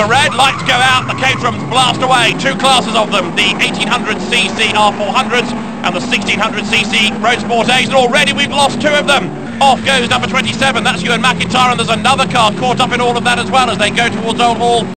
The red lights go out, the Caterhams blast away. Two classes of them, the 1800cc R400s and the 1600cc Road Sport A's. And already we've lost two of them. Off goes number 27, that's Euan McIntyre, and there's another car caught up in all of that as well as they go towards Old Hall.